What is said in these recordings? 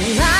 alive.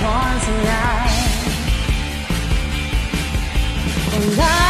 upon tonight. And I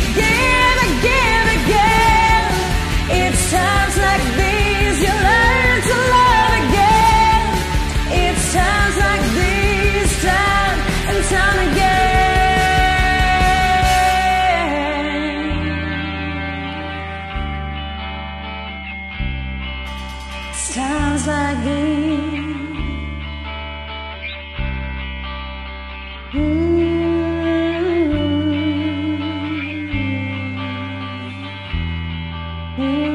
again, again, again. It's times like these you learn to love again. It's times like these, time and time again. It's times like these. Mm. here.